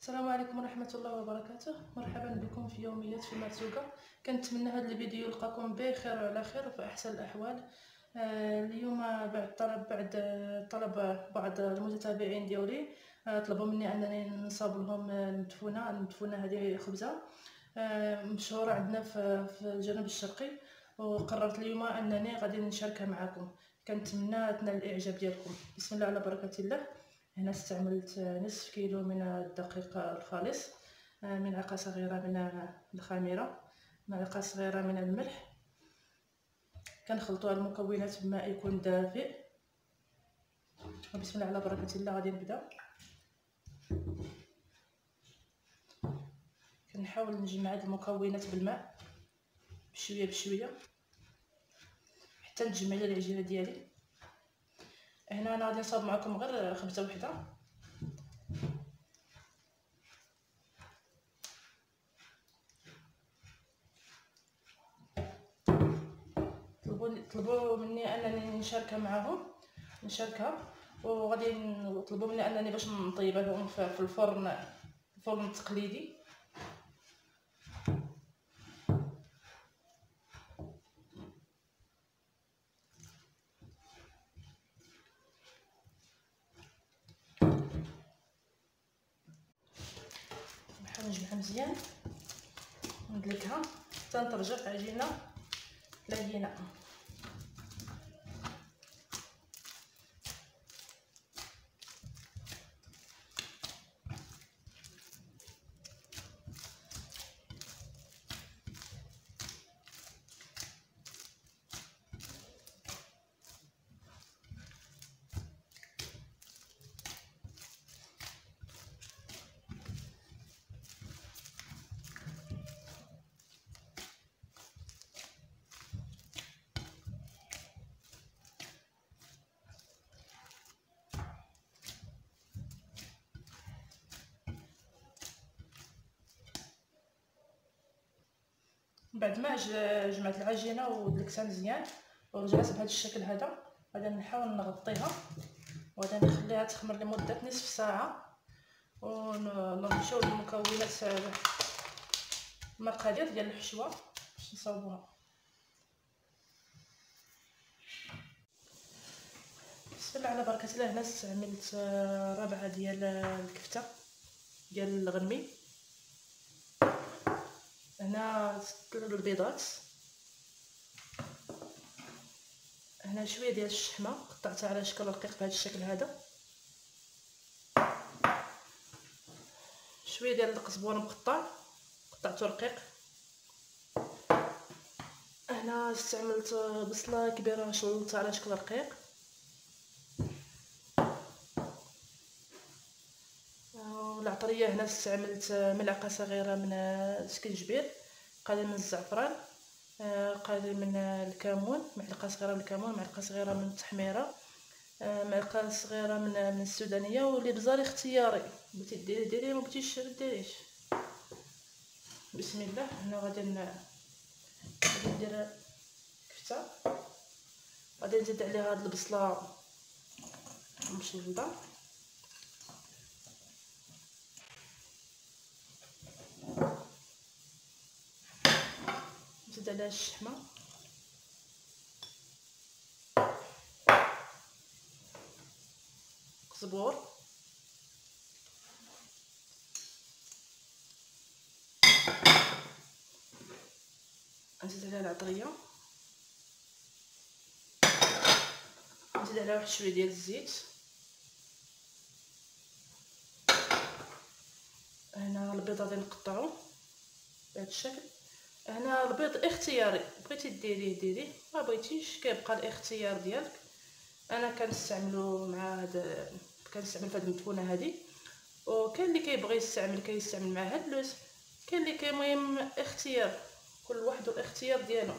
السلام عليكم ورحمة الله وبركاته. مرحبا بكم في يوميات في مرزوقة. كنتمنى هذا الفيديو يلقاكم بخير وعلى خير وفي أحسن الأحوال. آه، اليوم بعد طلب بعد طلب بعض المتتابعين ديالي آه، طلبوا مني أنني نصاوب لهم المدفونة. المدفونة هذه خبزة. آه، مشهورة عندنا في الجنوب الشرقي وقررت اليوم أنني غادي نشاركها معكم كنتمنى تنال الإعجاب ديالكم. بسم الله على بركة الله. هنا استعملت نصف كيلو من الدقيق الخالص ملعقة صغيرة من الخميرة معلقة صغيرة من الملح. كنخلطوا المكونات بماء يكون دافئ. وبسم الله على بركة الله غادي نبدأ. كنحاول نجمع هاد المكونات بالماء بشوية بشوية حتى نجمع لي العجينة ديالي. هنا أنا غادي نصاوب معكم غير خبزة وحدة. طلبوا طلبوا مني أنني نشاركها معهم نشاركها. وغادي يطلبوا مني أنني باش نطيبها لهم في الفرن الفرن التقليدي نحاول نجمعها مزيان. وندلكها حتى نترجع عجينه لينه بعد ما جمعت العجينة ودلكتها مزيان ورجعت بهذا الشكل هذا غادي نحاول نغطيها وغادي نخليها تخمر لمدة نصف ساعة ونمشيو للمكونات المقادير ديال الحشوة باش نصاوبوها. بسم الله على بركة الله هنا استعملت ربعه ديال الكفتة ديال الغنمي. هنا ثلاث البيضات. هنا شوية ديال الشحمة قطعتها على شكل رقيق بهذا الشكل هذا. شوية ديال القزبور مقطع قطعته رقيق. هنا استعملت بصلة كبيرة شلطتها على شكل رقيق. العطريه هنا استعملت ملعقة صغيرة من السكنجبير قليل من الزعفران قليل من الكمون معلقة صغيرة من الكمون معلقة صغيرة من التحميرة معلقة صغيرة من من السودانية والابزار اختياري. بغيتي ديري ديري ما بغيتيش ديريش. بسم الله هنا غادي ندير كفته. غادي نزيد عليها هاد البصلة مشلضه نزيد عليها الشحمة. قزبور نزيد عليها العطرية. نزيد عليها واحد شوية ديال الزيت. هنا البيضة غادي نقطعو بهذا الشكل. هنا البيض اختياري بغيتي ديريه ديريه ما بغيتيش كيبقى الاختيار ديالك. أنا كنستعملو مع هاد كنستعمل فهاد المدفونة هادي. وكاين اللي كيبغي يستعمل كيستعمل مع هاد اللوز. كاين اللي كيمهم اختيار. كل واحد والاختيار ديالو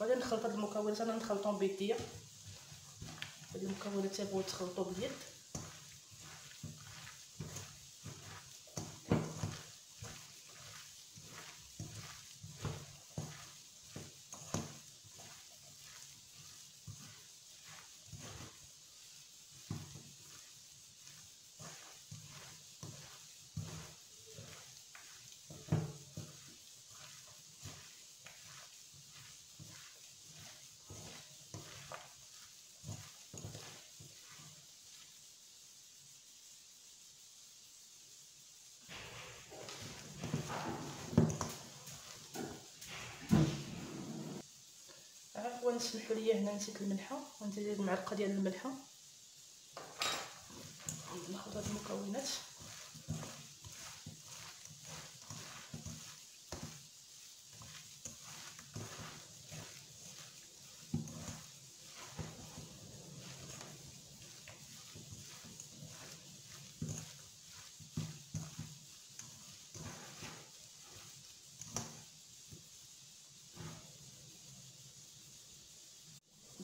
غادي نخلط هاد المكونات أنا نخلطهم بيديا. هاد المكونات تبغيو تخلطوا باليد نسمحوا لي هنا نسيت الملحة غندير المعلقة ديال الملحة. ناخذ هاد المكونات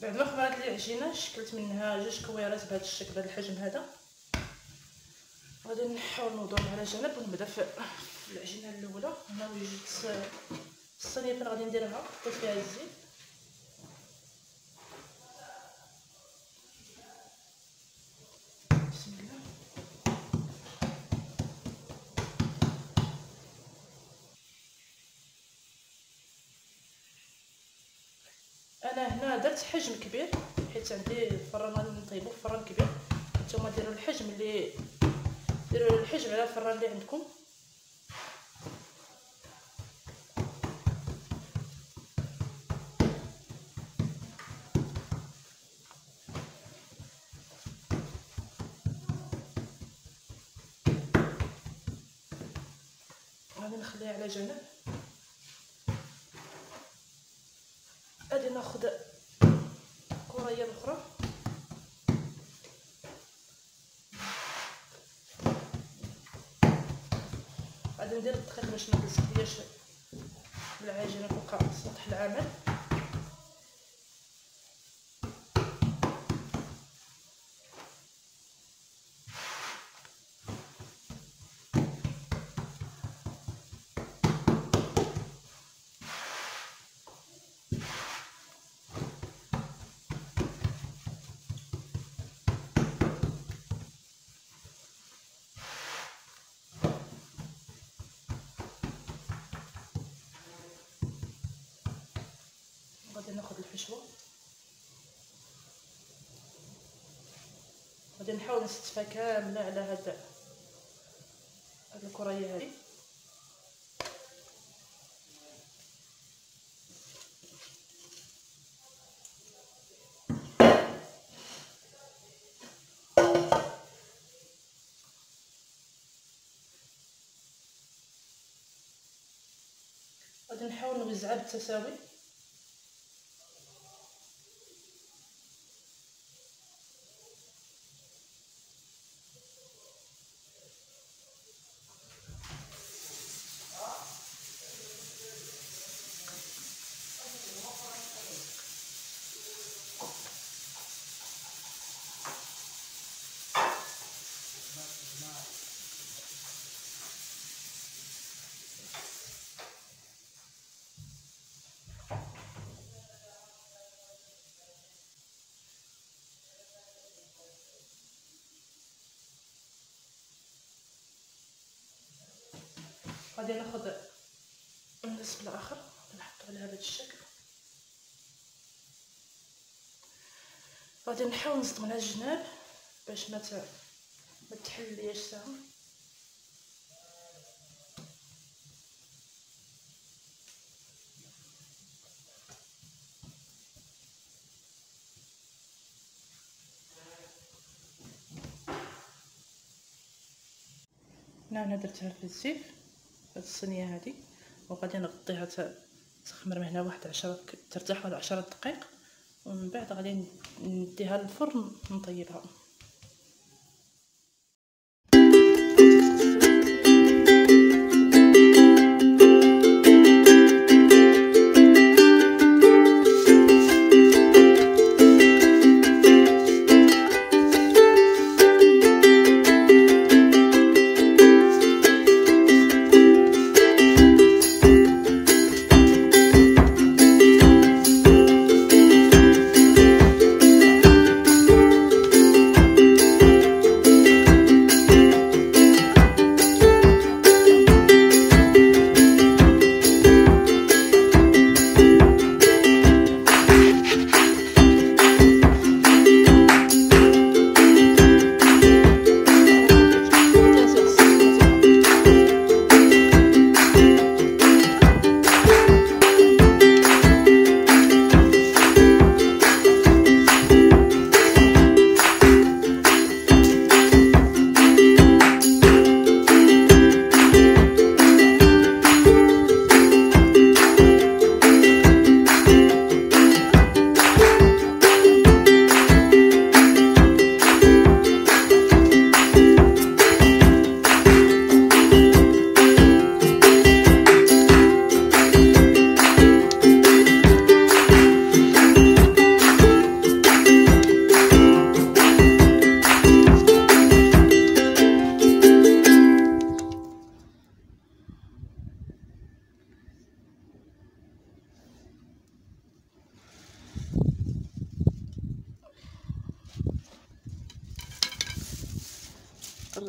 بعد ما خبرت لي العجينه شكلت منها جوج كويرات بهذا الشكل بهذا الحجم هذا. غادي نحاول نوضعهم على جنب ونبدأ في العجينة الأولى. هنا وجدت الصينية فين غادي نديرها حطيت فيها الزيت بسم الله أنا هنا درت حجم كبير حيت عندي الفران غادي نطيبو فران كبير. نتوما ديروا الحجم اللي ديروا الحجم على الفران اللي عندكم. غادي نخليها على جنب. غادي ناخذ كريه الاخرى غادي ندير الدقيق باش ما تلصقليش العجينه فوق سطح العمل. غادي ناخذ الحشوة. غادي نحاول نستفها كاملة على هاد هاد الكرية هذه غادي نحاول نوزعها بالتساوي. غادي ناخذ النصف الآخر. نحطو على هذا الشكل. غادي نحاول نصدم على الجناب باش ما ما تحليش ساعة. هنا أنا درتها في الزيت. هاد الصينية هادي وغادي نغطيها تخمر من هنا واحد عشرة ترتاح واحد عشرة دقائق ومن بعد غادي نديها للفرن نطيبها.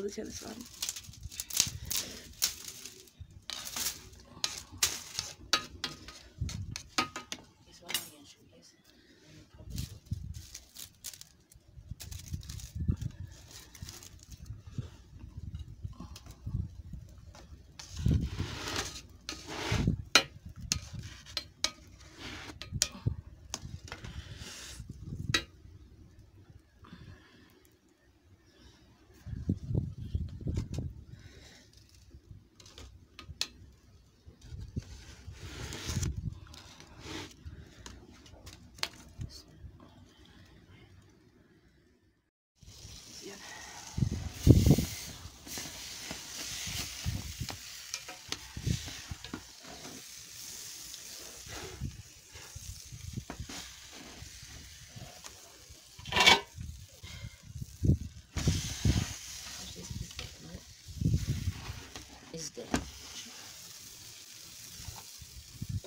able this one.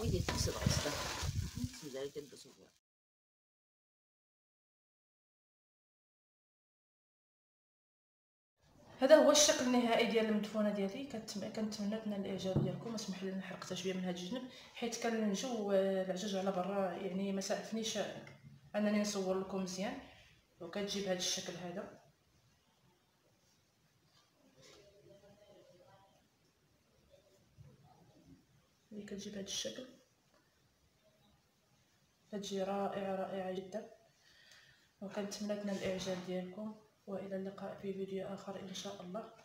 ويدي هذا هو الشكل النهائي ديال المدفونة ديالي. كنتم- كنتمنى تنال الإعجاب ديالكم اسمح لي نحرق شوية من هذا الجنب حيت كان الجو العجاج على برا يعني ما سعفنيش أنني نصور لكم مزيان وكتجي بهذا الشكل هذا. اللي كتجي بهذا الشكل. كتجي رائعه رائعه جدا. وكنتمنى تنال الإعجاب ديالكم. وإلى اللقاء في فيديو آخر إن شاء الله.